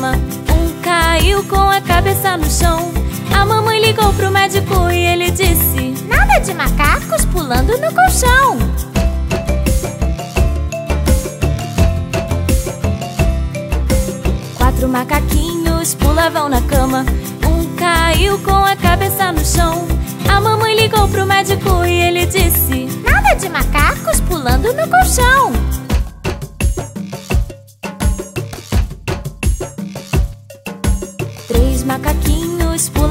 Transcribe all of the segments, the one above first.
cama. Um caiu com a cabeça no chão. A mamãe ligou pro médico e ele disse Nada de macacos pulando no colchão. Quatro macaquinhos pulavam na cama. Um caiu com a cabeça no chão. A mamãe ligou pro médico e ele disse Nada de macacos pulando no colchão.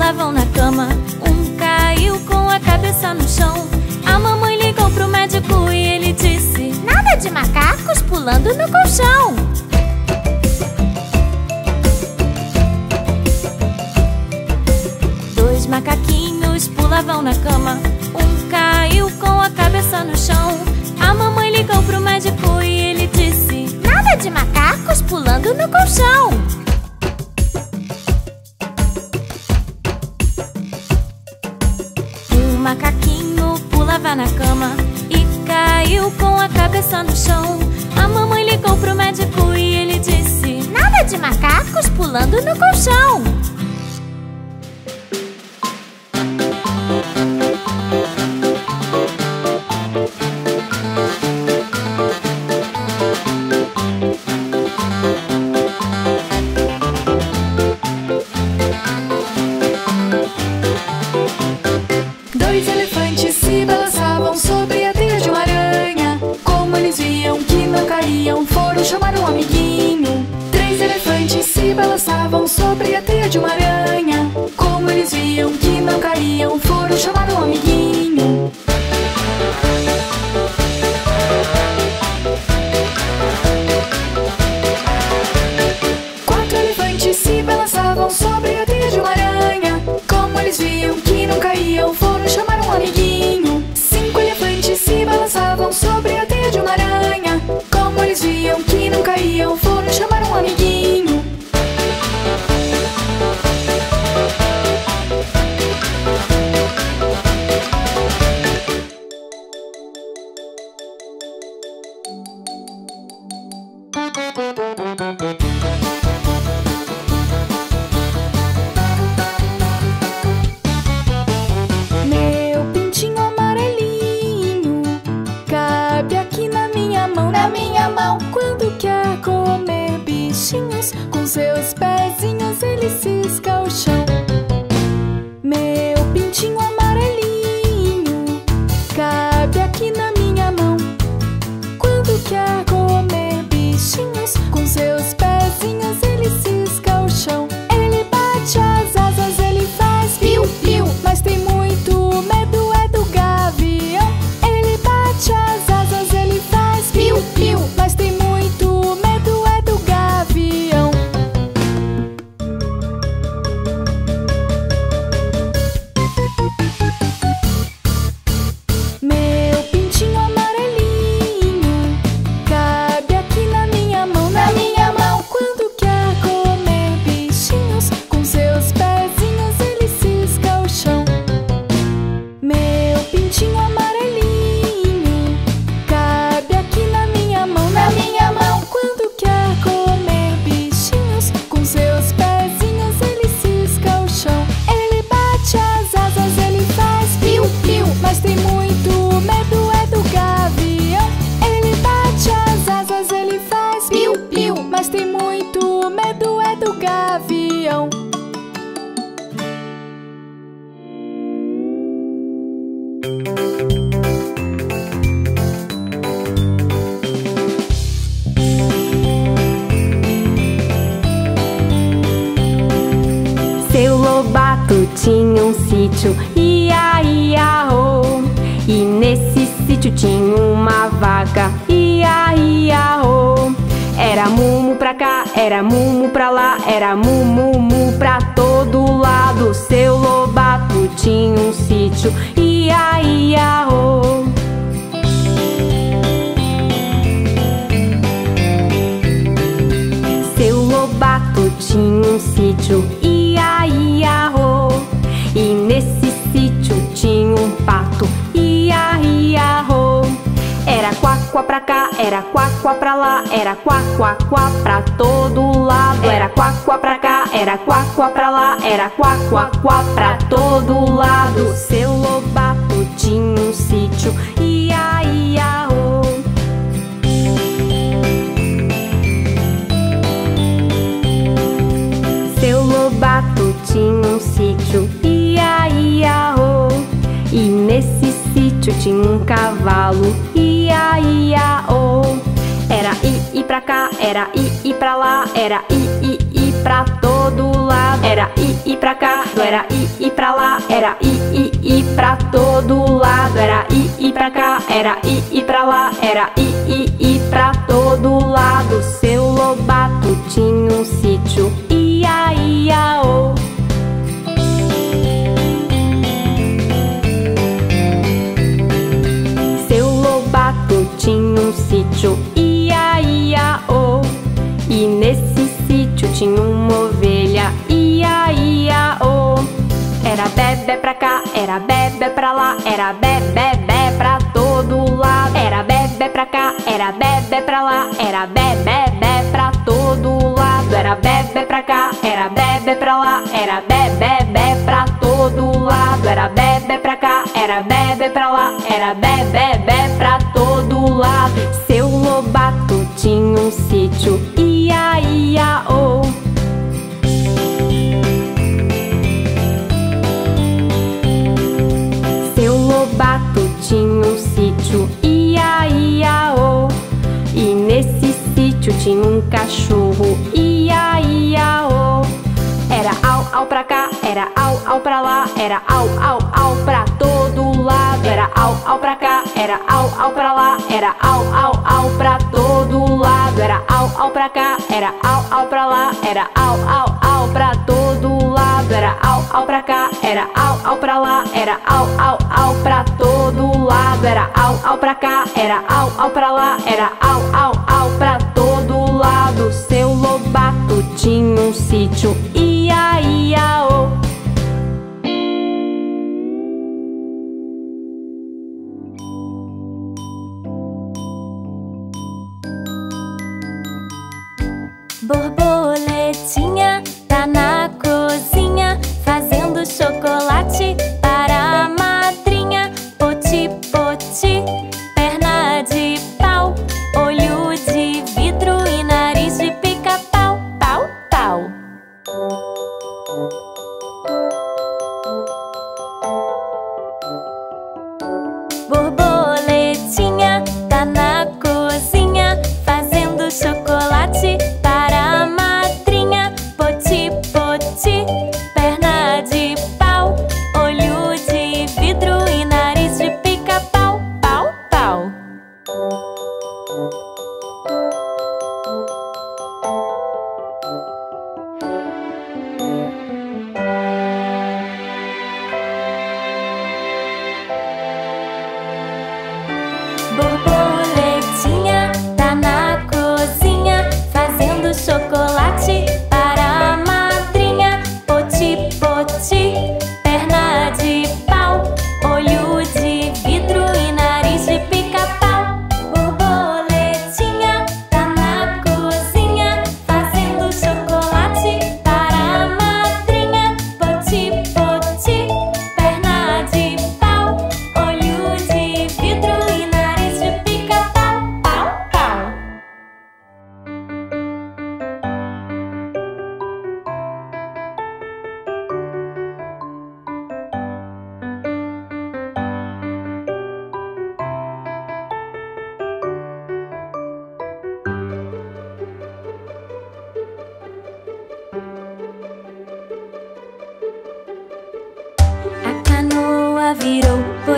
estavam na cama. Um caiu com a cabeça no chão. A mamãe ligou pro médico e ele disse Nada de macacos pulando no colchão. Dois macaquinhos pulavam na cama. Um caiu com a cabeça no chão. A mamãe ligou pro médico e ele disse Nada de macacos pulando no colchão. na cama e caiu com a cabeça no chão. A mamãe ligou pro médico e ele disse: Nada de macacos pulando no colchão. Dois elefantes se balançando. teia de uma aranha. Como eles viam que não cairiam nesse sítio tinha um cavalo, ia, ia, oh. Era i, i pra cá, era i, i pra lá, era i, i, i pra todo lado. Era i, i pra cá, era i, i pra lá, era i, i, i pra todo lado. Era i, i pra cá, era i, i pra lá, era i, i, i pra todo lado. Seu lobato tinha um sítio, ia, ia, oh. Sítio, ia, ia, oh. E nesse sítio tinha uma ovelha, ia, ia, oh. Era bebê pra cá, era bebê pra lá, era bebê, bebê pra todo lado. Era bebê pra cá, era bebê pra lá, era bebê, bebê pra todo lado. Era bebê pra cá, era bebê pra lá, era bebê, bebê pra todo lado. Era bebê pra era bebê pra lá, era bebê, bebê pra todo lado. Seu lobato tinha um sítio, ia, ia, oh. Seu lobato tinha um sítio, ia, ia, oh. E nesse sítio tinha um cachorro, ia, ia, oh. Era au, au pra cá, era au, au pra lá, era au, au, au pra todo lado. Era au, au pra cá, era au, au pra lá, era au, au, au pra todo lado. Era au, au pra cá, era au, au pra lá, era au, au, au pra todo lado. Era au, au pra cá, era au, au pra lá, era au, au, au pra todo lado. Era au, au pra cá, era au, au pra lá, era au, au, au pra todo lado. Seu lobato tinha um sítio,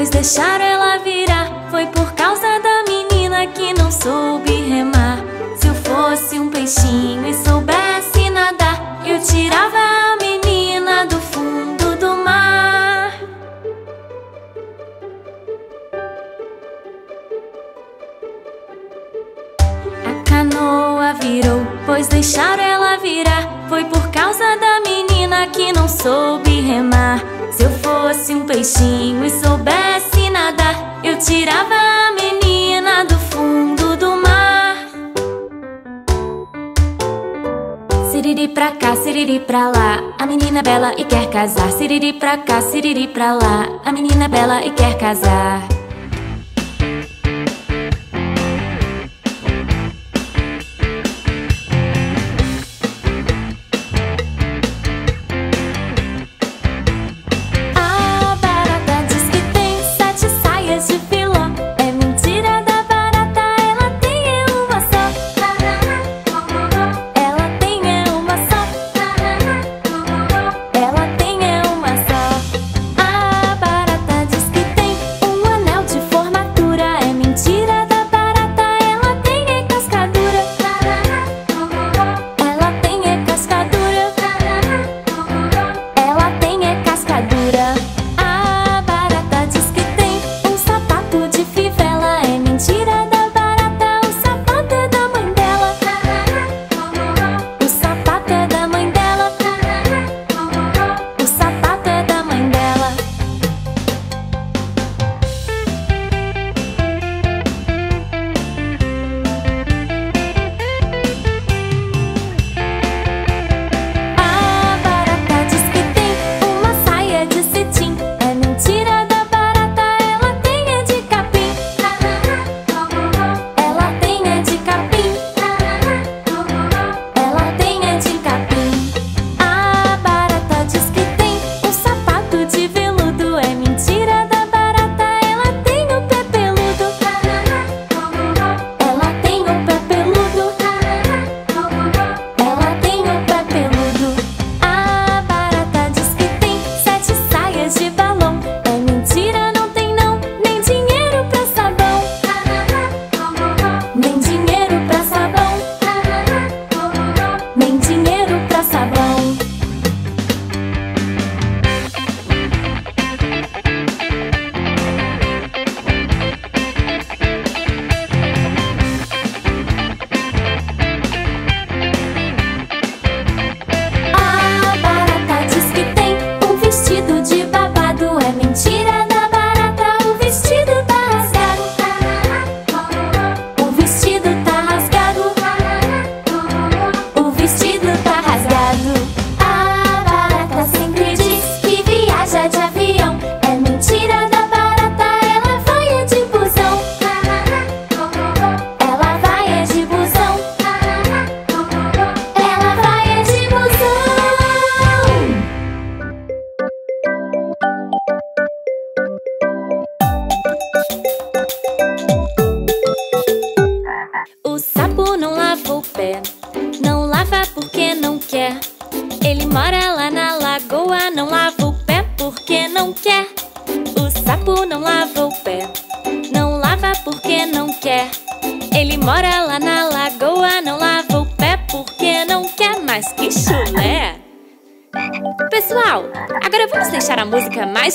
pois deixaram ela virar. Foi por causa da menina que não soube remar. Se eu fosse um peixinho e soubesse nadar, eu tirava a menina do fundo do mar. A canoa virou, pois deixaram ela virar. Foi por causa da menina que não soube remar. Se eu fosse um peixinho e soubesse tirava a menina do fundo do mar. Siriri pra cá, siriri pra lá, a menina é bela e quer casar. Siriri pra cá, siriri pra lá, a menina é bela e quer casar.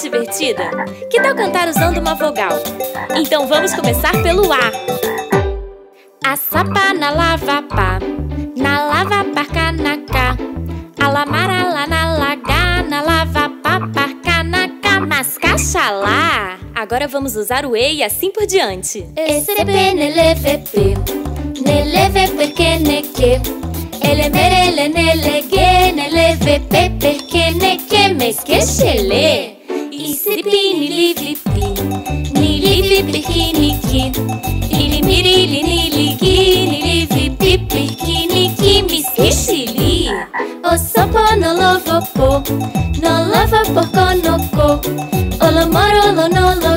Divertida? Que tal cantar usando uma vogal? Então vamos começar pelo A. A sapa na lava pá, na lava parca na cá. Alamara lá na laga, na lava pá parca na cá. Mas caixa lá. Agora vamos usar o E e assim por diante. Esse penelevp, nelevp que neque. Ele merele nelege, nelevp perque neque, mes no logo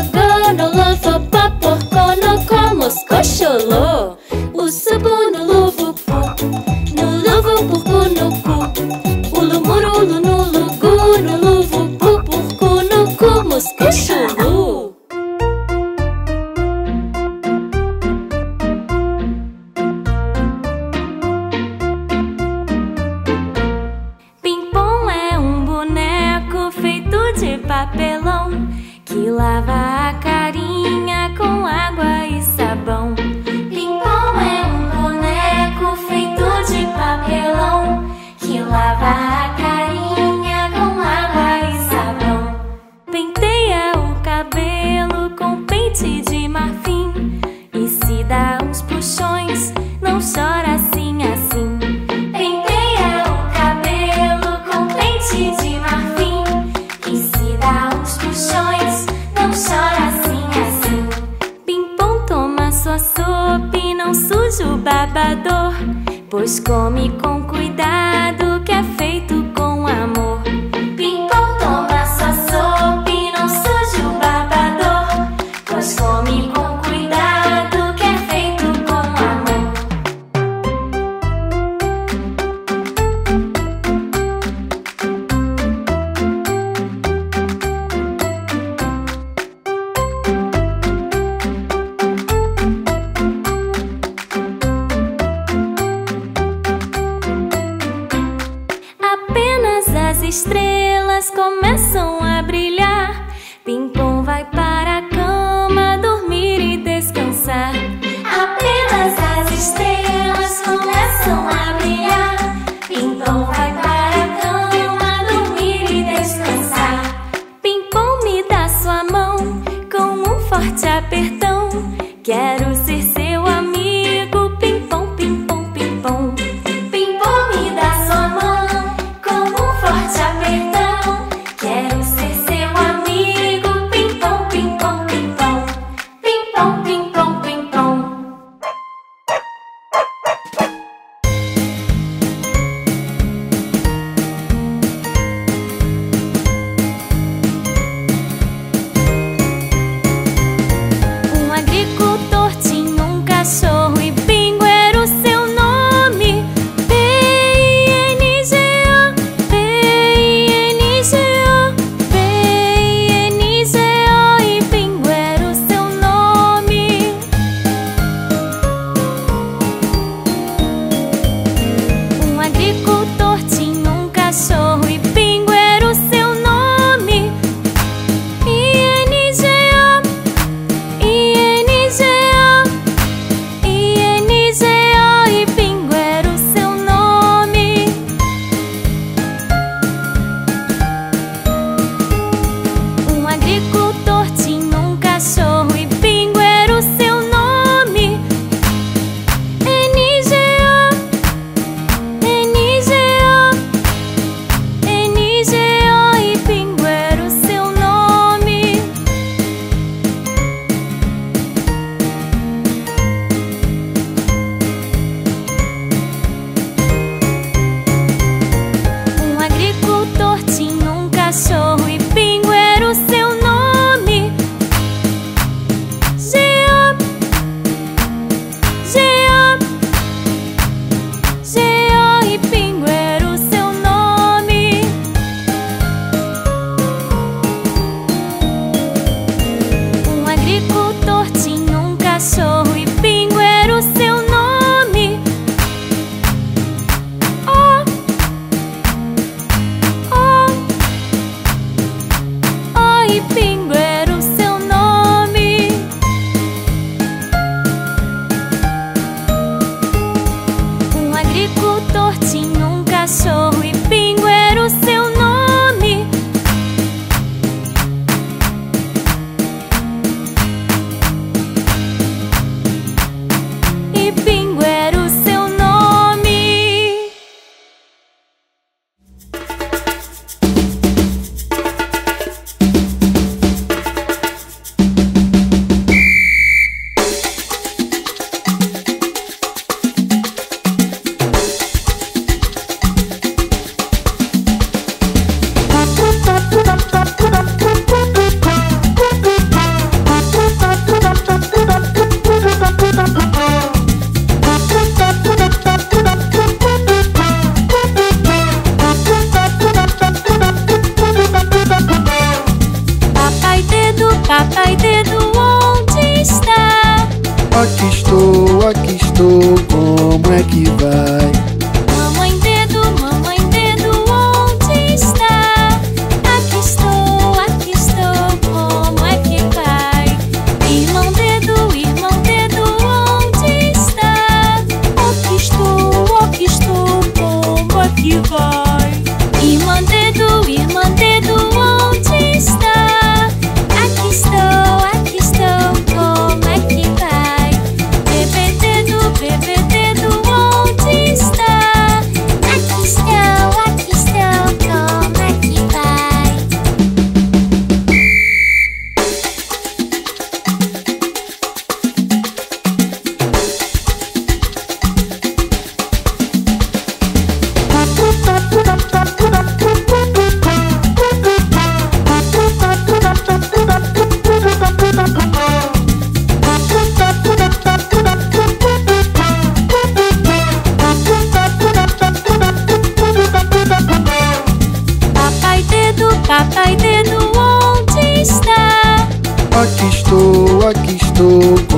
aqui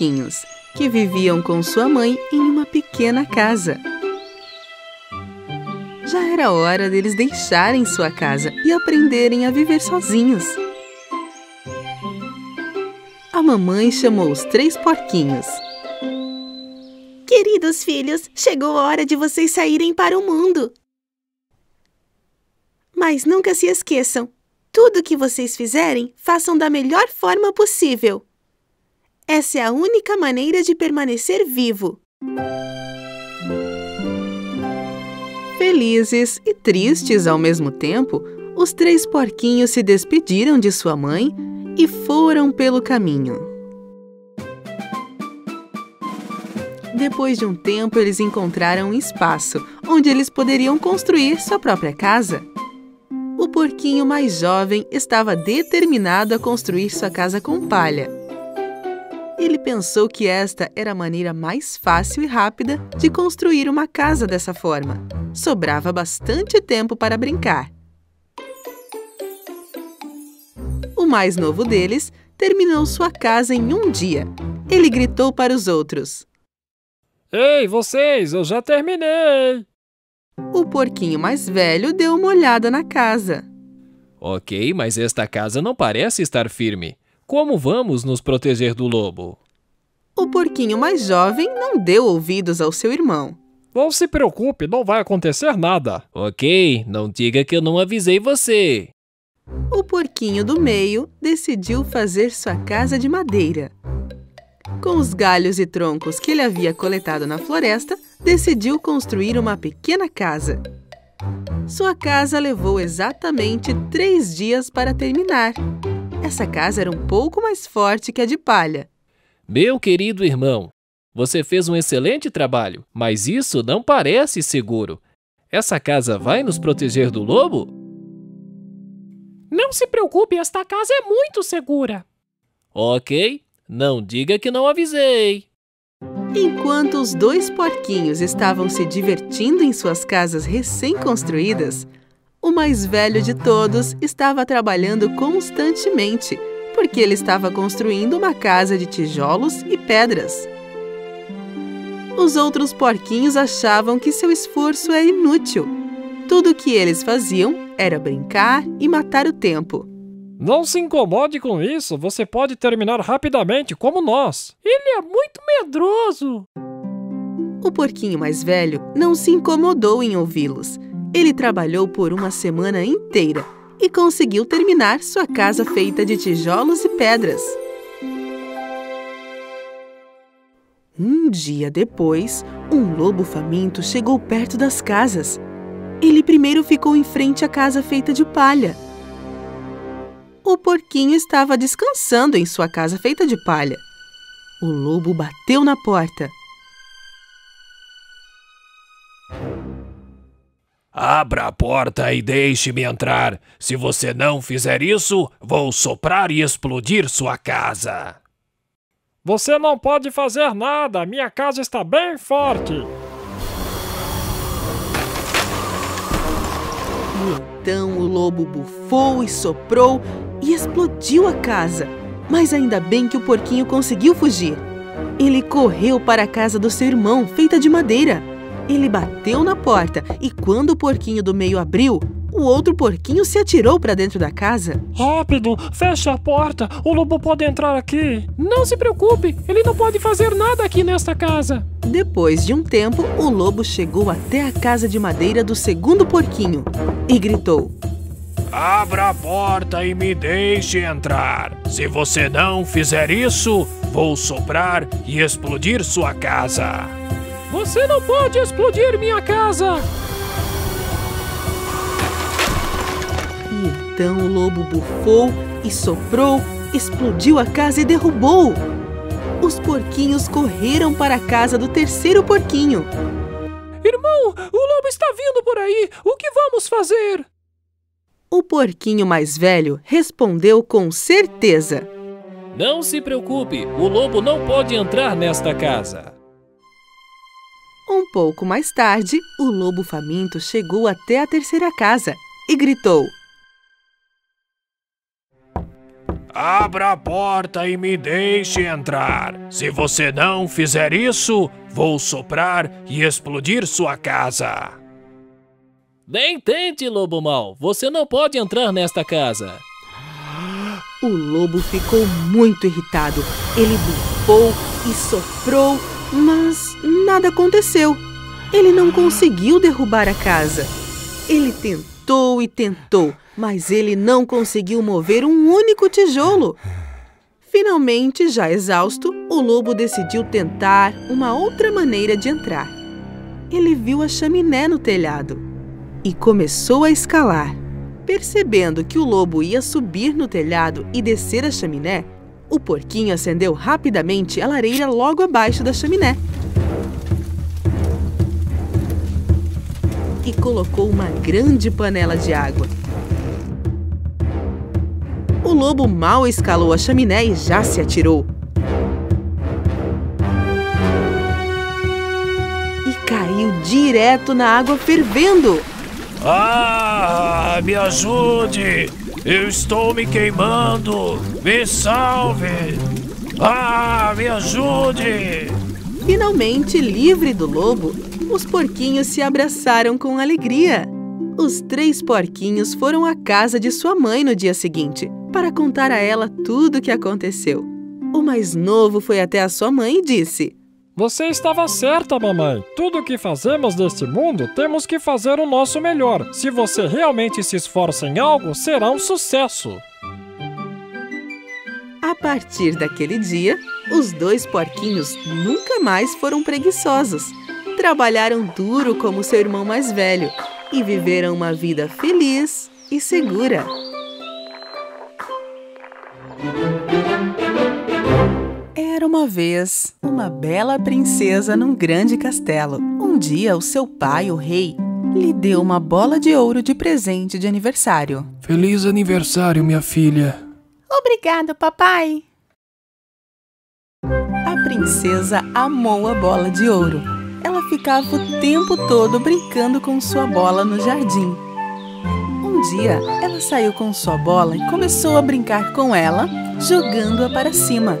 porquinhos que viviam com sua mãe em uma pequena casa. Já era hora deles deixarem sua casa e aprenderem a viver sozinhos. A mamãe chamou os três porquinhos. Queridos filhos, chegou a hora de vocês saírem para o mundo. Mas nunca se esqueçam: tudo que vocês fizerem, façam da melhor forma possível. Essa é a única maneira de permanecer vivo. Felizes e tristes ao mesmo tempo, os três porquinhos se despediram de sua mãe e foram pelo caminho. Depois de um tempo, eles encontraram um espaço onde eles poderiam construir sua própria casa. O porquinho mais jovem estava determinado a construir sua casa com palha. Ele pensou que esta era a maneira mais fácil e rápida de construir uma casa dessa forma. Sobrava bastante tempo para brincar. O mais novo deles terminou sua casa em um dia. Ele gritou para os outros: Ei, vocês, eu já terminei! O porquinho mais velho deu uma olhada na casa. Ok, mas esta casa não parece estar firme. Como vamos nos proteger do lobo? O porquinho mais jovem não deu ouvidos ao seu irmão. Não se preocupe, não vai acontecer nada. Ok, não diga que eu não avisei você. O porquinho do meio decidiu fazer sua casa de madeira. Com os galhos e troncos que ele havia coletado na floresta, decidiu construir uma pequena casa. Sua casa levou exatamente três dias para terminar. Essa casa era um pouco mais forte que a de palha. Meu querido irmão, você fez um excelente trabalho, mas isso não parece seguro. Essa casa vai nos proteger do lobo? Não se preocupe, esta casa é muito segura. Ok, não diga que não avisei. Enquanto os dois porquinhos estavam se divertindo em suas casas recém-construídas, o mais velho de todos estava trabalhando constantemente, porque ele estava construindo uma casa de tijolos e pedras. Os outros porquinhos achavam que seu esforço era inútil. Tudo o que eles faziam era brincar e matar o tempo. Não se incomode com isso, você pode terminar rapidamente como nós. Ele é muito medroso. O porquinho mais velho não se incomodou em ouvi-los. Ele trabalhou por uma semana inteira e conseguiu terminar sua casa feita de tijolos e pedras. Um dia depois, um lobo faminto chegou perto das casas. Ele primeiro ficou em frente à casa feita de palha o porquinho estava descansando em sua casa feita de palha. O lobo bateu na porta. Abra a porta e deixe-me entrar. Se você não fizer isso, vou soprar e explodir sua casa. Você não pode fazer nada. Minha casa está bem forte. Então o lobo bufou e soprou e explodiu a casa. Mas ainda bem que o porquinho conseguiu fugir. Ele correu para a casa do seu irmão, feita de madeira. Ele bateu na porta e quando o porquinho do meio abriu, o outro porquinho se atirou para dentro da casa. Rápido, feche a porta. O lobo pode entrar aqui. Não se preocupe, ele não pode fazer nada aqui nesta casa. Depois de um tempo, o lobo chegou até a casa de madeira do segundo porquinho e gritou: Abra a porta e me deixe entrar. Se você não fizer isso, vou soprar e explodir sua casa. Você não pode explodir minha casa! E então o lobo bufou e soprou, explodiu a casa e derrubou. Os porquinhos correram para a casa do terceiro porquinho. Irmão, o lobo está vindo por aí. O que vamos fazer? O porquinho mais velho respondeu com certeza: Não se preocupe, o lobo não pode entrar nesta casa. Um pouco mais tarde, o lobo faminto chegou até a terceira casa e gritou: Abra a porta e me deixe entrar. Se você não fizer isso, vou soprar e explodir sua casa. Nem tente, lobo mau. Você não pode entrar nesta casa. O lobo ficou muito irritado. Ele bufou e soprou Mas nada aconteceu. Ele não conseguiu derrubar a casa. Ele tentou e tentou, mas ele não conseguiu mover um único tijolo. Finalmente, já exausto, o lobo decidiu tentar uma outra maneira de entrar. Ele viu a chaminé no telhado e começou a escalar. Percebendo que o lobo ia subir no telhado e descer a chaminé, o porquinho acendeu rapidamente a lareira logo abaixo da chaminé. E colocou uma grande panela de água. O lobo mal escalou a chaminé e já se atirou. E caiu direto na água fervendo. Ah, me ajude! Eu estou me queimando! Me salve! Ah, me ajude! Finalmente livre do lobo, os porquinhos se abraçaram com alegria. Os três porquinhos foram à casa de sua mãe no dia seguinte para contar a ela tudo o que aconteceu. O mais novo foi até a sua mãe e disse: Você estava certa, mamãe. Tudo o que fazemos neste mundo, temos que fazer o nosso melhor. Se você realmente se esforça em algo, será um sucesso. A partir daquele dia, os dois porquinhos nunca mais foram preguiçosos. Trabalharam duro como seu irmão mais velho e viveram uma vida feliz e segura. Era uma vez uma bela princesa num grande castelo. Um dia, o seu pai, o rei, lhe deu uma bola de ouro de presente de aniversário. Feliz aniversário, minha filha. Obrigado, papai. A princesa amou a bola de ouro. Ela ficava o tempo todo brincando com sua bola no jardim. Um dia, ela saiu com sua bola e começou a brincar com ela, jogando-a para cima.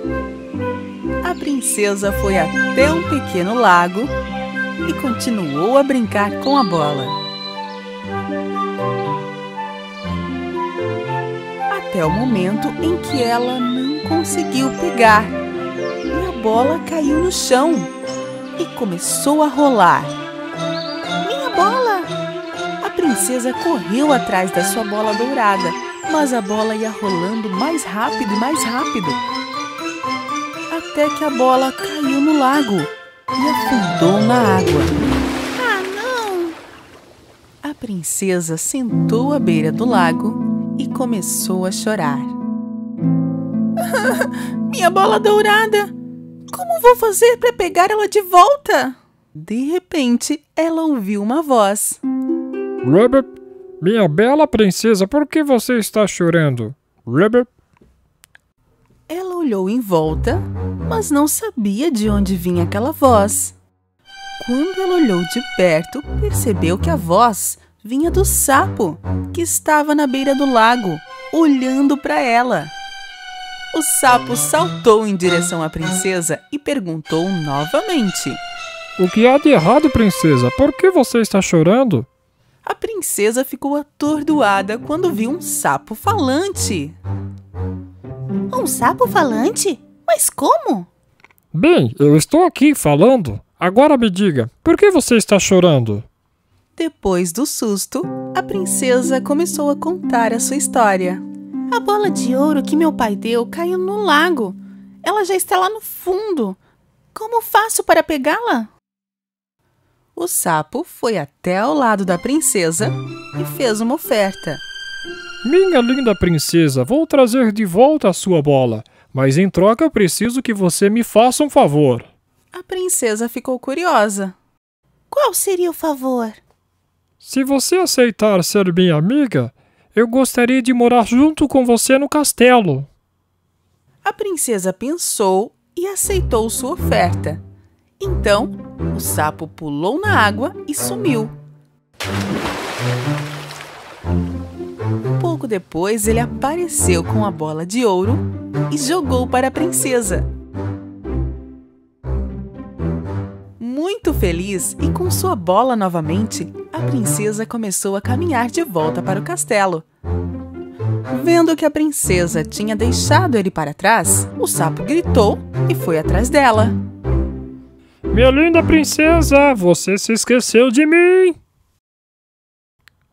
A princesa foi até um pequeno lago e continuou a brincar com a bola. Até o momento em que ela não conseguiu pegar e a bola caiu no chão e começou a rolar. Minha bola! A princesa correu atrás da sua bola dourada, mas a bola ia rolando mais rápido e mais rápido. Até que a bola caiu no lago e afundou na água. Ah, não! A princesa sentou à beira do lago e começou a chorar. Minha bola dourada! Como vou fazer para pegar ela de volta? De repente, ela ouviu uma voz. Rabbit, minha bela princesa, por que você está chorando? Rabbit? Ela olhou em volta, mas não sabia de onde vinha aquela voz. Quando ela olhou de perto, percebeu que a voz vinha do sapo, que estava na beira do lago, olhando para ela. O sapo saltou em direção à princesa e perguntou novamente: O que há de errado, princesa? Por que você está chorando? A princesa ficou atordoada quando viu um sapo falante. Um sapo falante? Mas como? Bem, eu estou aqui falando. Agora me diga, por que você está chorando? Depois do susto, a princesa começou a contar a sua história. A bola de ouro que meu pai deu caiu no lago. Ela já está lá no fundo. Como faço para pegá-la? O sapo foi até ao lado da princesa e fez uma oferta. Minha linda princesa, vou trazer de volta a sua bola, mas em troca eu preciso que você me faça um favor. A princesa ficou curiosa. Qual seria o favor? Se você aceitar ser minha amiga, eu gostaria de morar junto com você no castelo. A princesa pensou e aceitou sua oferta. Então, o sapo pulou na água e sumiu. Pouco depois, ele apareceu com a bola de ouro e jogou para a princesa. Muito feliz e com sua bola novamente, a princesa começou a caminhar de volta para o castelo. Vendo que a princesa tinha deixado ele para trás, o sapo gritou e foi atrás dela. Minha linda princesa, você se esqueceu de mim.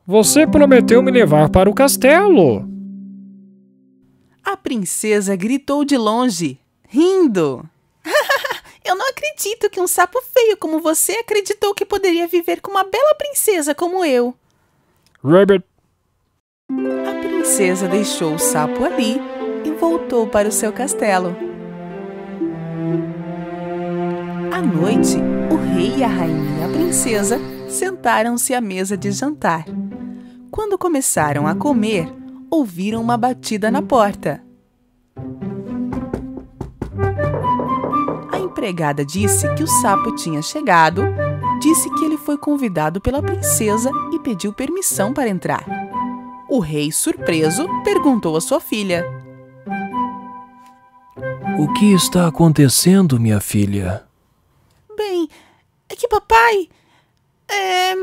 Você prometeu me levar para o castelo. A princesa gritou de longe, rindo. Eu não acredito que um sapo feio como você acreditou que poderia viver com uma bela princesa como eu. Rabbit. A princesa deixou o sapo ali e voltou para o seu castelo. À noite, o rei, a rainha e a princesa sentaram-se à mesa de jantar. Quando começaram a comer, ouviram uma batida na porta. A empregada disse que o sapo tinha chegado, disse que ele foi convidado pela princesa e pediu permissão para entrar. O rei, surpreso, perguntou à sua filha: O que está acontecendo, minha filha? Bem, é que papai. É.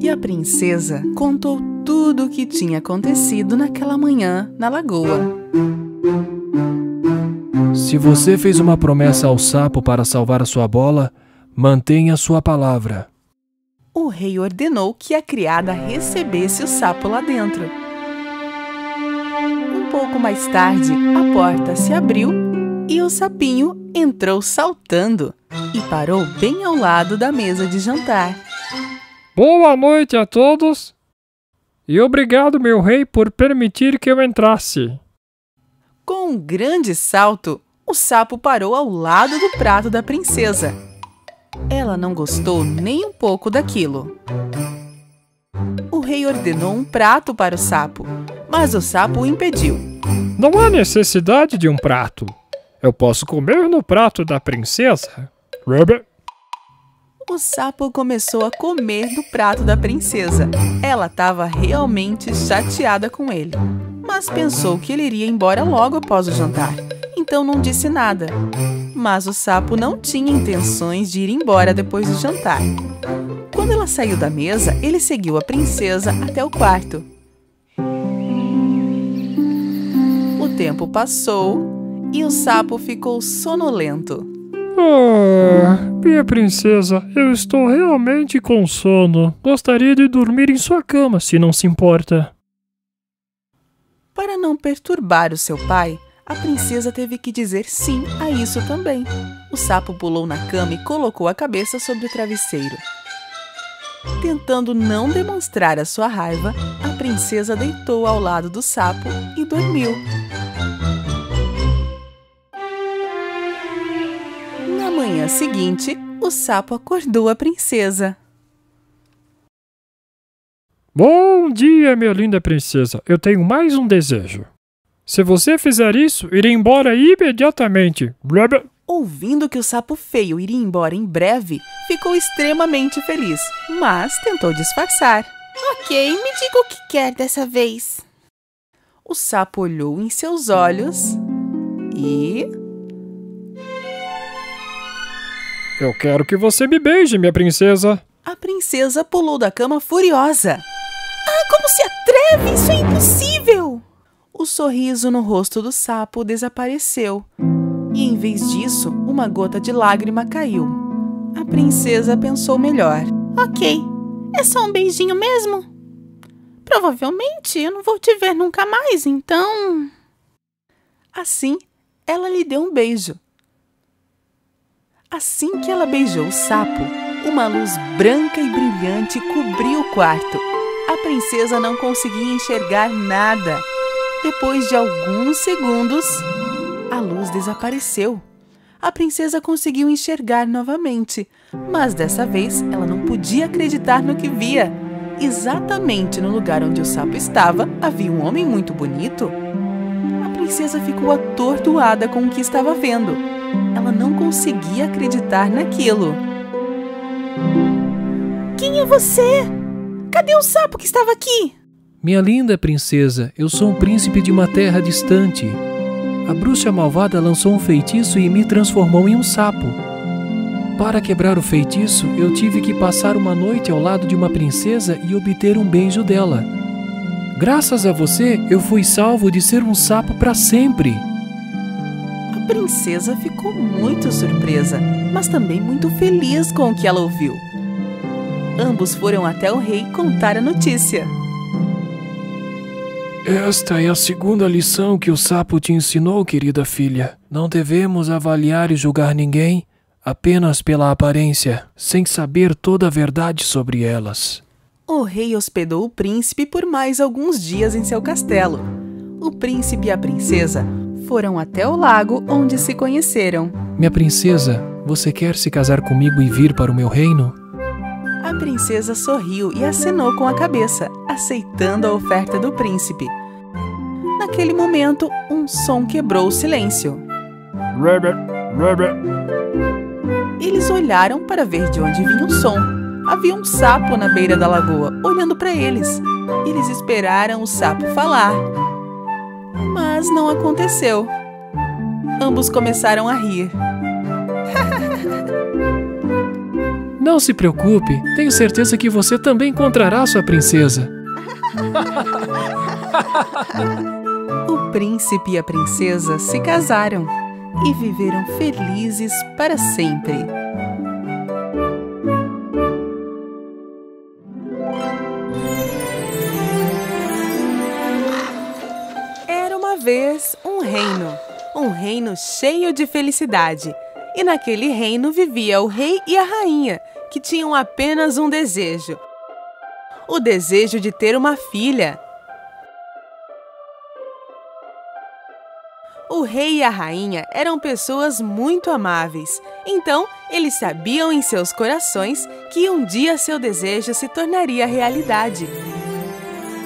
E a princesa contou tudo o que tinha acontecido naquela manhã na lagoa. Se você fez uma promessa ao sapo para salvar a sua bola, mantenha sua palavra. O rei ordenou que a criada recebesse o sapo lá dentro. Um pouco mais tarde, a porta se abriu e o sapinho entrou saltando e parou bem ao lado da mesa de jantar. Boa noite a todos e obrigado, meu rei, por permitir que eu entrasse. Com um grande salto, o sapo parou ao lado do prato da princesa. Ela não gostou nem um pouco daquilo. O rei ordenou um prato para o sapo, mas o sapo o impediu. Não há necessidade de um prato. Eu posso comer no prato da princesa. O sapo começou a comer do prato da princesa. Ela estava realmente chateada com ele, mas pensou que ele iria embora logo após o jantar, então não disse nada. Mas o sapo não tinha intenções de ir embora depois do jantar. Quando ela saiu da mesa, ele seguiu a princesa até o quarto. O tempo passou e o sapo ficou sonolento. Ah, minha princesa, eu estou realmente com sono. Gostaria de dormir em sua cama, se não se importa. Para não perturbar o seu pai, a princesa teve que dizer sim a isso também. O sapo pulou na cama e colocou a cabeça sobre o travesseiro. Tentando não demonstrar a sua raiva, a princesa deitou ao lado do sapo e dormiu. Seguinte, o sapo acordou a princesa. Bom dia, minha linda princesa. Eu tenho mais um desejo. Se você fizer isso, irei embora imediatamente. Ouvindo que o sapo feio iria embora em breve, ficou extremamente feliz, mas tentou disfarçar. Ok, me diga o que quer dessa vez. O sapo olhou em seus olhos e. Eu quero que você me beije, minha princesa. A princesa pulou da cama furiosa. Ah, como se atreve? Isso é impossível! O sorriso no rosto do sapo desapareceu e, em vez disso, uma gota de lágrima caiu. A princesa pensou melhor. Ok, é só um beijinho mesmo? Provavelmente eu não vou te ver nunca mais, então. Assim, ela lhe deu um beijo. Assim que ela beijou o sapo, uma luz branca e brilhante cobriu o quarto. A princesa não conseguia enxergar nada. Depois de alguns segundos, a luz desapareceu. A princesa conseguiu enxergar novamente, mas dessa vez ela não podia acreditar no que via. Exatamente no lugar onde o sapo estava, havia um homem muito bonito. A princesa ficou atordoada com o que estava vendo. Ela não conseguia acreditar naquilo. Quem é você? Cadê o sapo que estava aqui? Minha linda princesa, eu sou um príncipe de uma terra distante. A bruxa malvada lançou um feitiço e me transformou em um sapo. Para quebrar o feitiço, eu tive que passar uma noite ao lado de uma princesa e obter um beijo dela. Graças a você, eu fui salvo de ser um sapo para sempre. A princesa ficou muito surpresa, mas também muito feliz com o que ela ouviu. Ambos foram até o rei contar a notícia. Esta é a segunda lição que o sapo te ensinou, querida filha. Não devemos avaliar e julgar ninguém apenas pela aparência, sem saber toda a verdade sobre elas. O rei hospedou o príncipe por mais alguns dias em seu castelo. O príncipe e a princesa foram até o lago onde se conheceram. Minha princesa, você quer se casar comigo e vir para o meu reino? A princesa sorriu e acenou com a cabeça, aceitando a oferta do príncipe. Naquele momento, um som quebrou o silêncio. Eles olharam para ver de onde vinha o som. Havia um sapo na beira da lagoa, olhando para eles. Eles esperaram o sapo falar. Mas não aconteceu. Ambos começaram a rir. Não se preocupe, tenho certeza que você também encontrará sua princesa. o príncipe e a princesa se casaram e viveram felizes para sempre. Vez um reino, um reino cheio de felicidade. E naquele reino vivia o rei e a rainha, que tinham apenas um desejo: o desejo de ter uma filha. O rei e a rainha eram pessoas muito amáveis, então eles sabiam em seus corações que um dia seu desejo se tornaria realidade.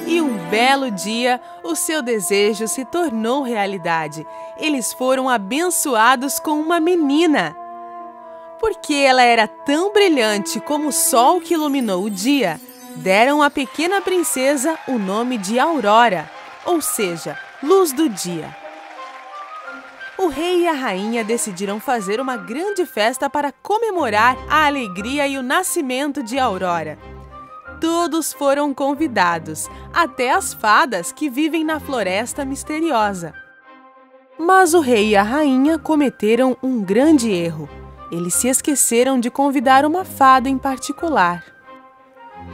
E um belo dia, o seu desejo se tornou realidade. Eles foram abençoados com uma menina. Porque ela era tão brilhante como o sol que iluminou o dia, deram à pequena princesa o nome de Aurora, ou seja, luz do dia. O rei e a rainha decidiram fazer uma grande festa para comemorar a alegria e o nascimento de Aurora. Todos foram convidados, até as fadas que vivem na floresta misteriosa. Mas o rei e a rainha cometeram um grande erro. Eles se esqueceram de convidar uma fada em particular.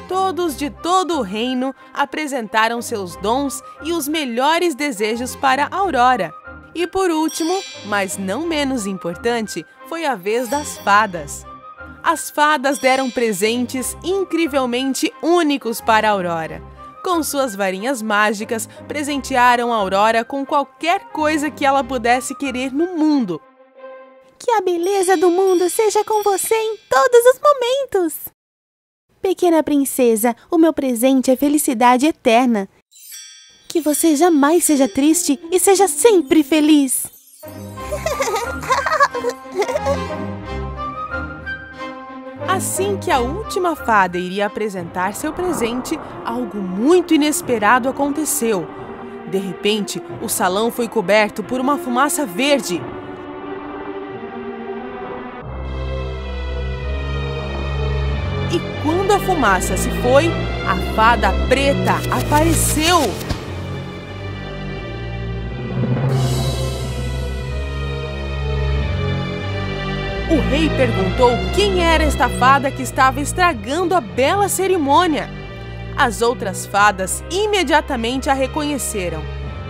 Todos de todo o reino apresentaram seus dons e os melhores desejos para Aurora. E por último, mas não menos importante, foi a vez das fadas. As fadas deram presentes incrivelmente únicos para Aurora. Com suas varinhas mágicas, presentearam Aurora com qualquer coisa que ela pudesse querer no mundo. Que a beleza do mundo seja com você em todos os momentos! Pequena princesa, o meu presente é felicidade eterna. Que você jamais seja triste e seja sempre feliz. Assim que a última fada iria apresentar seu presente, algo muito inesperado aconteceu. De repente, o salão foi coberto por uma fumaça verde. E quando a fumaça se foi, a fada preta apareceu. O rei perguntou quem era esta fada que estava estragando a bela cerimônia. As outras fadas imediatamente a reconheceram.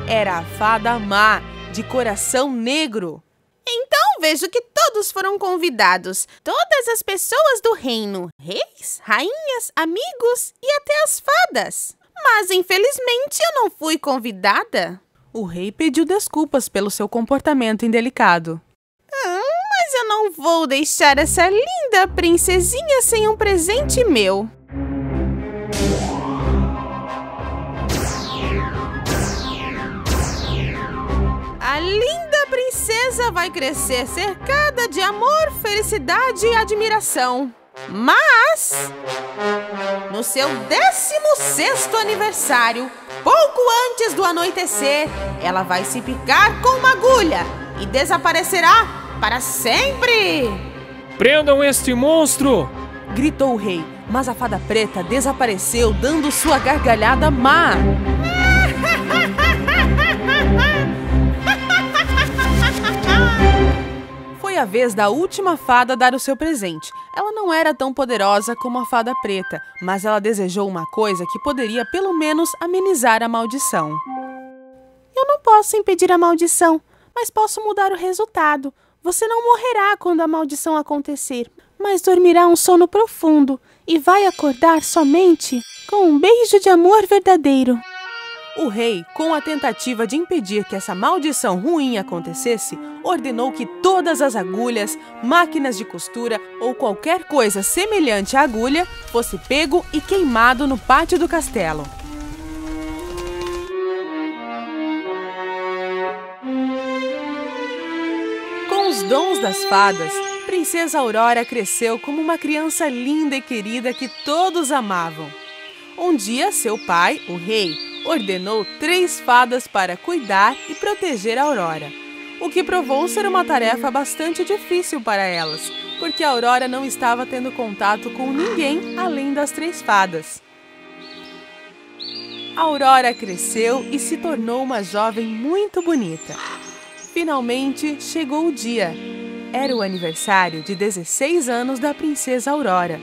Era a fada má, de coração negro. Então vejo que todos foram convidados. Todas as pessoas do reino: reis, rainhas, amigos e até as fadas. Mas infelizmente eu não fui convidada. O rei pediu desculpas pelo seu comportamento indelicado. Não vou deixar essa linda princesinha sem um presente meu. A linda princesa vai crescer cercada de amor, felicidade e admiração. Mas, no seu 16º aniversário, pouco antes do anoitecer, ela vai se picar com uma agulha e desaparecerá para sempre! Prendam este monstro! Gritou o rei, mas a fada preta desapareceu dando sua gargalhada má. a vez da última fada dar o seu presente. Ela não era tão poderosa como a fada preta, mas ela desejou uma coisa que poderia pelo menos amenizar a maldição. Eu não posso impedir a maldição, mas posso mudar o resultado. Você não morrerá quando a maldição acontecer, mas dormirá um sono profundo e vai acordar somente com um beijo de amor verdadeiro. O rei, com a tentativa de impedir que essa maldição ruim acontecesse, ordenou que todas as agulhas, máquinas de costura ou qualquer coisa semelhante à agulha fosse pego e queimado no pátio do castelo. Dons das fadas, Princesa Aurora cresceu como uma criança linda e querida que todos amavam. Um dia, seu pai, o rei, ordenou três fadas para cuidar e proteger Aurora, o que provou ser uma tarefa bastante difícil para elas, porque a Aurora não estava tendo contato com ninguém além das três fadas. Aurora cresceu e se tornou uma jovem muito bonita. Finalmente chegou o dia. Era o aniversário de 16 anos da princesa Aurora,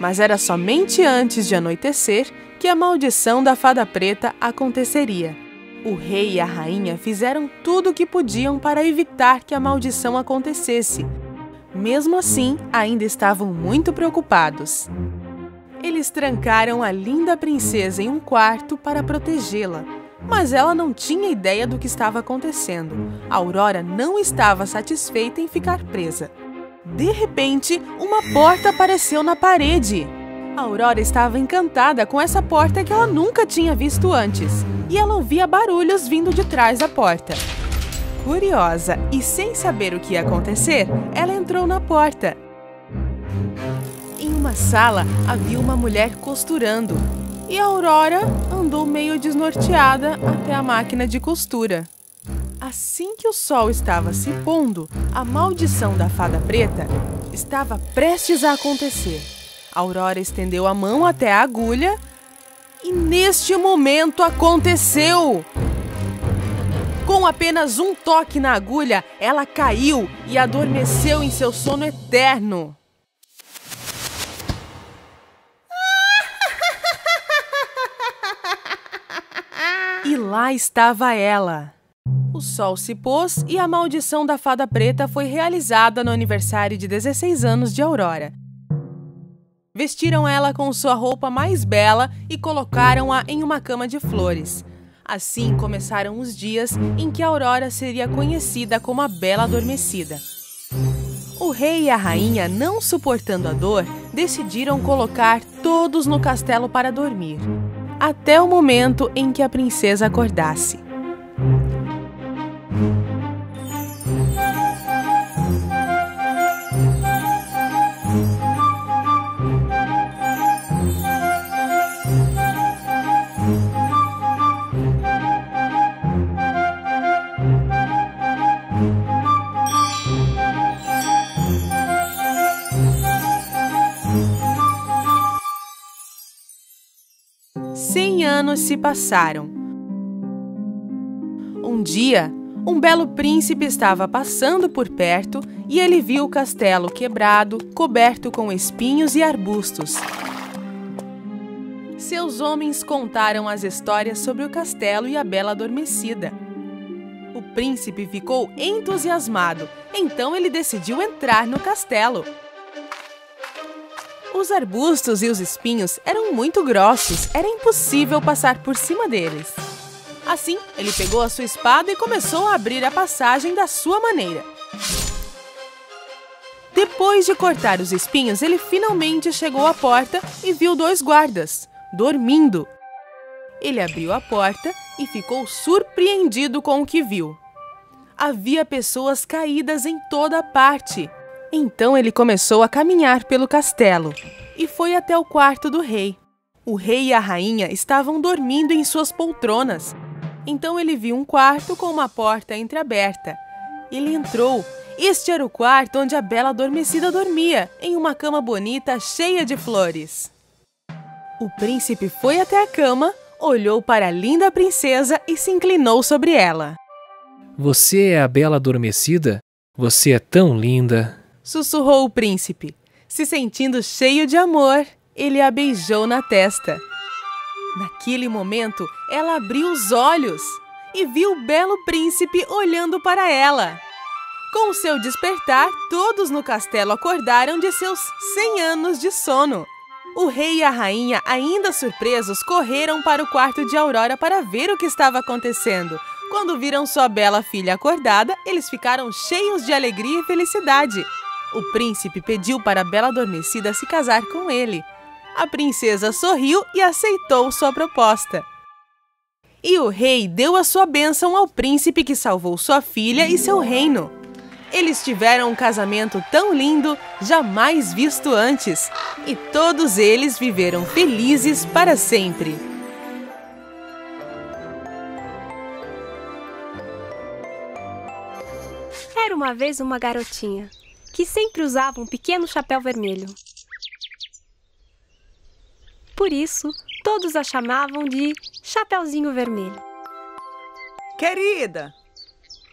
mas era somente antes de anoitecer que a maldição da fada preta aconteceria. O rei e a rainha fizeram tudo o que podiam para evitar que a maldição acontecesse. Mesmo assim, ainda estavam muito preocupados. Eles trancaram a linda princesa em um quarto para protegê-la, mas ela não tinha ideia do que estava acontecendo. A Aurora não estava satisfeita em ficar presa. De repente, uma porta apareceu na parede. A Aurora estava encantada com essa porta que ela nunca tinha visto antes, e ela ouvia barulhos vindo de trás da porta. Curiosa e sem saber o que ia acontecer, ela entrou na porta. Em uma sala havia uma mulher costurando, e Aurora andou meio desnorteada até a máquina de costura. Assim que o sol estava se pondo, a maldição da fada preta estava prestes a acontecer. Aurora estendeu a mão até a agulha e neste momento aconteceu! Com apenas um toque na agulha, ela caiu e adormeceu em seu sono eterno. Lá estava ela. O sol se pôs e a maldição da fada preta foi realizada no aniversário de 16 anos de Aurora. Vestiram ela com sua roupa mais bela e colocaram-a em uma cama de flores. Assim começaram os dias em que Aurora seria conhecida como a Bela Adormecida. O rei e a rainha, não suportando a dor, decidiram colocar todos no castelo para dormir, até o momento em que a princesa acordasse. Anos se passaram. Um dia, um belo príncipe estava passando por perto e ele viu o castelo quebrado, coberto com espinhos e arbustos. Seus homens contaram as histórias sobre o castelo e a bela adormecida. O príncipe ficou entusiasmado, então ele decidiu entrar no castelo. Os arbustos e os espinhos eram muito grossos, era impossível passar por cima deles. Assim, ele pegou a sua espada e começou a abrir a passagem da sua maneira. Depois de cortar os espinhos, ele finalmente chegou à porta e viu dois guardas, dormindo. Ele abriu a porta e ficou surpreendido com o que viu. Havia pessoas caídas em toda parte. Então ele começou a caminhar pelo castelo e foi até o quarto do rei. O rei e a rainha estavam dormindo em suas poltronas. Então ele viu um quarto com uma porta entreaberta. Ele entrou. Este era o quarto onde a bela adormecida dormia, em uma cama bonita cheia de flores. O príncipe foi até a cama, olhou para a linda princesa e se inclinou sobre ela. Você é a bela adormecida? Você é tão linda. Sussurrou o príncipe. Se sentindo cheio de amor, ele a beijou na testa. Naquele momento, ela abriu os olhos e viu o belo príncipe olhando para ela. Com seu despertar, todos no castelo acordaram de seus 100 anos de sono. O rei e a rainha, ainda surpresos, correram para o quarto de Aurora para ver o que estava acontecendo. Quando viram sua bela filha acordada, eles ficaram cheios de alegria e felicidade. O príncipe pediu para a bela adormecida se casar com ele. A princesa sorriu e aceitou sua proposta. E o rei deu a sua bênção ao príncipe que salvou sua filha e seu reino. Eles tiveram um casamento tão lindo, jamais visto antes, e todos eles viveram felizes para sempre. Era uma vez uma garotinha que sempre usava um pequeno chapéu vermelho. Por isso, todos a chamavam de Chapeuzinho Vermelho. Querida!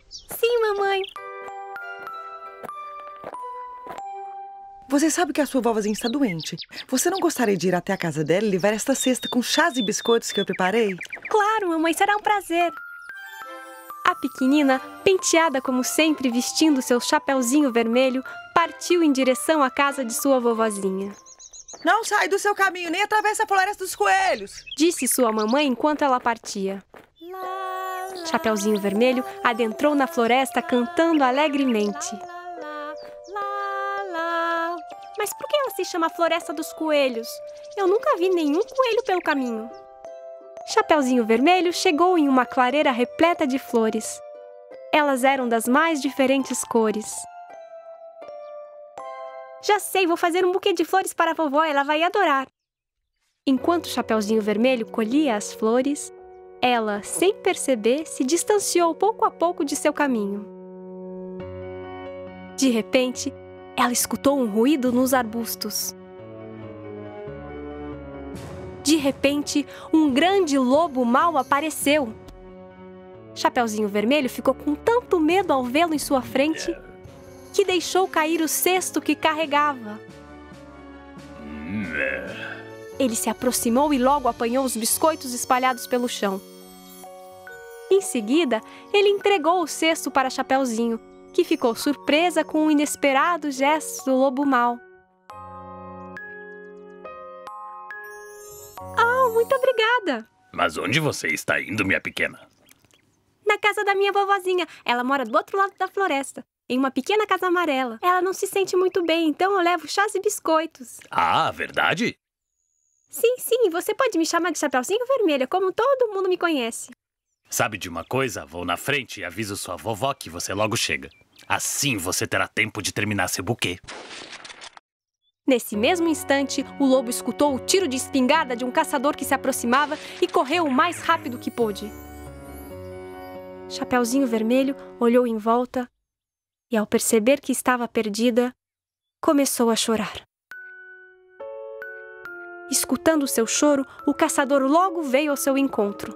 Sim, mamãe. Você sabe que a sua vovozinha está doente. Você não gostaria de ir até a casa dela e levar esta cesta com chás e biscoitos que eu preparei? Claro, mamãe, será um prazer. A pequenina, penteada como sempre, vestindo seu chapeuzinho vermelho, partiu em direção à casa de sua vovozinha. Não sai do seu caminho, nem atravessa a floresta dos coelhos, disse sua mamãe enquanto ela partia. Chapeuzinho Vermelho adentrou na floresta cantando alegremente. Mas por que ela se chama Floresta dos Coelhos? Eu nunca vi nenhum coelho pelo caminho. Chapeuzinho Vermelho chegou em uma clareira repleta de flores. Elas eram das mais diferentes cores. Já sei, vou fazer um buquê de flores para a vovó, ela vai adorar. Enquanto Chapeuzinho Vermelho colhia as flores, ela, sem perceber, se distanciou pouco a pouco de seu caminho. De repente, ela escutou um ruído nos arbustos. De repente, um grande lobo mau apareceu. Chapeuzinho Vermelho ficou com tanto medo ao vê-lo em sua frente que deixou cair o cesto que carregava. Ele se aproximou e logo apanhou os biscoitos espalhados pelo chão. Em seguida, ele entregou o cesto para Chapeuzinho, que ficou surpresa com o inesperado gesto do lobo mau. Oh, muito obrigada! Mas onde você está indo, minha pequena? Na casa da minha vovozinha. Ela mora do outro lado da floresta, em uma pequena casa amarela. Ela não se sente muito bem, então eu levo chás e biscoitos. Ah, verdade? Sim, sim, você pode me chamar de Chapeuzinho Vermelho, como todo mundo me conhece. Sabe de uma coisa? Vou na frente e aviso sua vovó que você logo chega. Assim você terá tempo de terminar seu buquê. Nesse mesmo instante, o lobo escutou o tiro de espingarda de um caçador que se aproximava e correu o mais rápido que pôde. Chapeuzinho Vermelho olhou em volta e, ao perceber que estava perdida, começou a chorar. Escutando seu choro, o caçador logo veio ao seu encontro.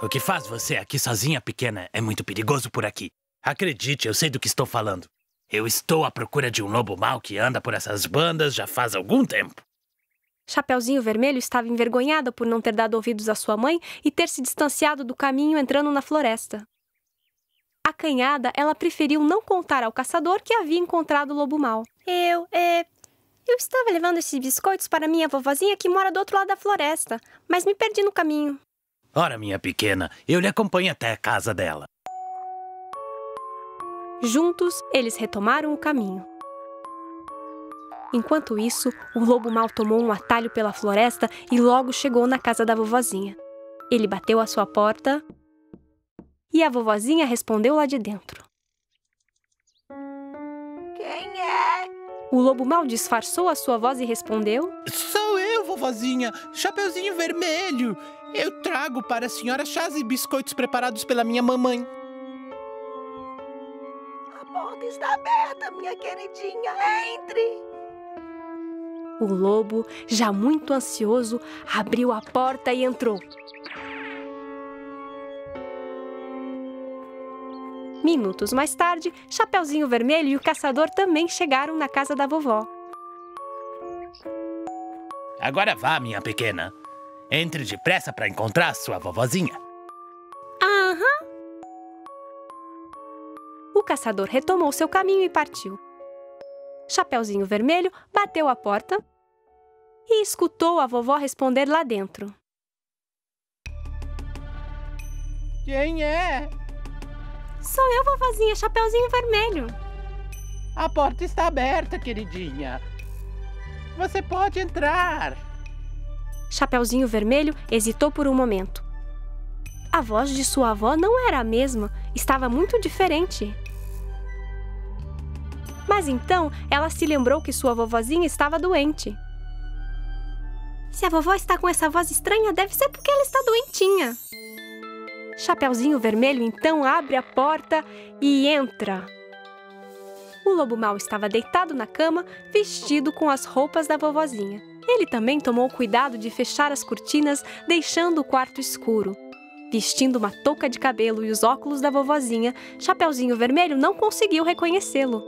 O que faz você aqui sozinha, pequena? É muito perigoso por aqui. Acredite, eu sei do que estou falando. Eu estou à procura de um lobo mau que anda por essas bandas já faz algum tempo. Chapeuzinho Vermelho estava envergonhada por não ter dado ouvidos à sua mãe e ter se distanciado do caminho entrando na floresta. Acanhada, ela preferiu não contar ao caçador que havia encontrado o lobo mau. Eu, é. Eu estava levando esses biscoitos para minha vovozinha que mora do outro lado da floresta, mas me perdi no caminho. Ora, minha pequena, eu lhe acompanho até a casa dela. Juntos, eles retomaram o caminho. Enquanto isso, o lobo mal tomou um atalho pela floresta e logo chegou na casa da vovozinha. Ele bateu à sua porta e a vovozinha respondeu lá de dentro. Quem é? O lobo mal disfarçou a sua voz e respondeu: Sou eu, vovozinha, Chapeuzinho Vermelho. Eu trago para a senhora chás e biscoitos preparados pela minha mamãe. Está aberta, minha queridinha. Entre! O lobo, já muito ansioso, abriu a porta e entrou. Minutos mais tarde, Chapeuzinho Vermelho e o caçador também chegaram na casa da vovó. Agora vá, minha pequena. Entre depressa para encontrar sua vovozinha. Aham. O caçador retomou seu caminho e partiu. Chapeuzinho Vermelho bateu a porta e escutou a vovó responder lá dentro. Quem é? Sou eu, vovozinha Chapeuzinho Vermelho. A porta está aberta, queridinha. Você pode entrar. Chapeuzinho Vermelho hesitou por um momento. A voz de sua avó não era a mesma, estava muito diferente. Mas então ela se lembrou que sua vovozinha estava doente. Se a vovó está com essa voz estranha, deve ser porque ela está doentinha. Chapeuzinho Vermelho então abre a porta e entra. O lobo mau estava deitado na cama, vestido com as roupas da vovozinha. Ele também tomou cuidado de fechar as cortinas, deixando o quarto escuro. Vestindo uma touca de cabelo e os óculos da vovozinha, Chapeuzinho Vermelho não conseguiu reconhecê-lo.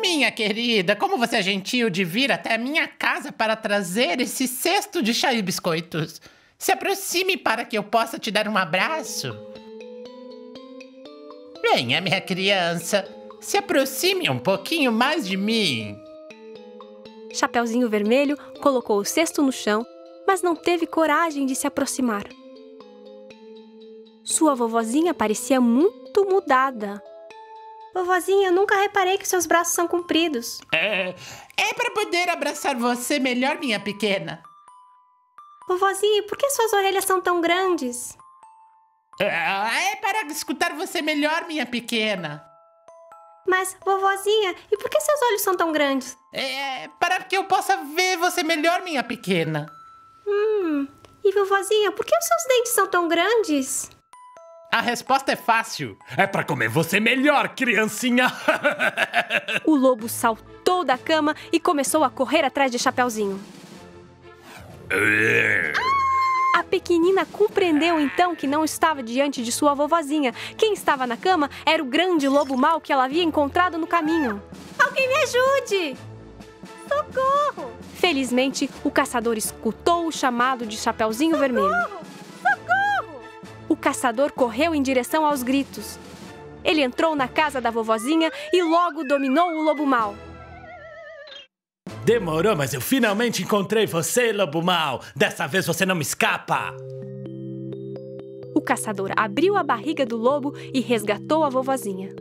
Minha querida, como você é gentil de vir até a minha casa para trazer esse cesto de chá e biscoitos. Se aproxime para que eu possa te dar um abraço. Venha, minha criança. Se aproxime um pouquinho mais de mim. Chapeuzinho Vermelho colocou o cesto no chão, mas não teve coragem de se aproximar. Sua vovozinha parecia muito mudada. Vovozinha, nunca reparei que seus braços são compridos. É, é para poder abraçar você melhor, minha pequena. Vovozinha, por que suas orelhas são tão grandes? É para escutar você melhor, minha pequena. Mas, vovozinha, e por que seus olhos são tão grandes? É para que eu possa ver você melhor, minha pequena. Hum, e vovozinha, por que os seus dentes são tão grandes? A resposta é fácil. É para comer você melhor, criancinha. o lobo saltou da cama e começou a correr atrás de Chapeuzinho. A pequenina compreendeu então que não estava diante de sua vovozinha. Quem estava na cama era o grande lobo mau que ela havia encontrado no caminho. Alguém me ajude! Socorro! Felizmente, o caçador escutou o chamado de Chapeuzinho Socorro! Vermelho. Socorro! O caçador correu em direção aos gritos. Ele entrou na casa da vovozinha e logo dominou o lobo mau. Demorou, mas eu finalmente encontrei você, lobo mau. Dessa vez você não me escapa. O caçador abriu a barriga do lobo e resgatou a vovozinha.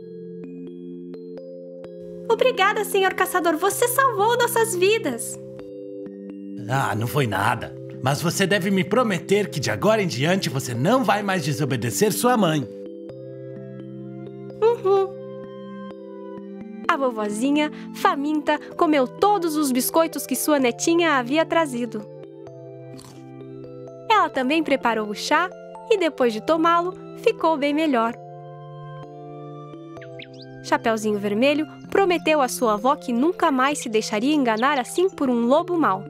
Obrigada, senhor caçador. Você salvou nossas vidas. Ah, não foi nada. Mas você deve me prometer que de agora em diante você não vai mais desobedecer sua mãe. Uhum. A vovozinha, faminta, comeu todos os biscoitos que sua netinha havia trazido. Ela também preparou o chá e, depois de tomá-lo, ficou bem melhor. Chapeuzinho Vermelho prometeu à sua avó que nunca mais se deixaria enganar assim por um lobo mau.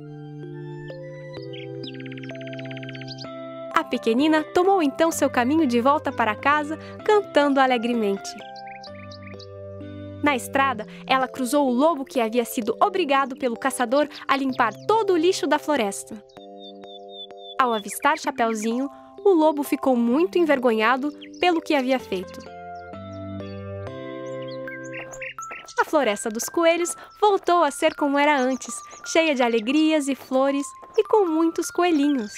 A pequenina tomou então seu caminho de volta para casa, cantando alegremente. Na estrada, ela cruzou o lobo que havia sido obrigado pelo caçador a limpar todo o lixo da floresta. Ao avistar Chapeuzinho, o lobo ficou muito envergonhado pelo que havia feito. A floresta dos coelhos voltou a ser como era antes, cheia de alegrias e flores e com muitos coelhinhos.